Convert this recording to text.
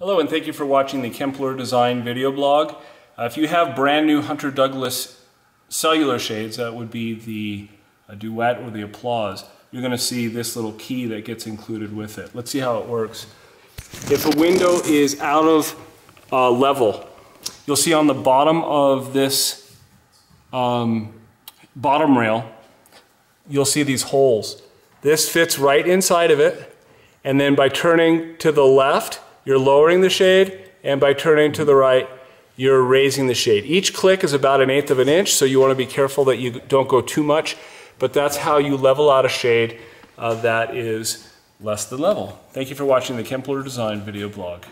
Hello and thank you for watching the Kempler Design video blog. Uh, if you have brand new Hunter Douglas cellular shades, that would be the uh, Duette or the Applause, you're going to see this little key that gets included with it. Let's see how it works. If a window is out of uh, level, you'll see on the bottom of this um, bottom rail, you'll see these holes. This fits right inside of it, and then by turning to the left, you're lowering the shade, and by turning to the right, you're raising the shade. Each click is about an eighth of an inch, so you want to be careful that you don't go too much, but that's how you level out a shade uh, that is less than level. Thank you for watching the Kempler Design video blog.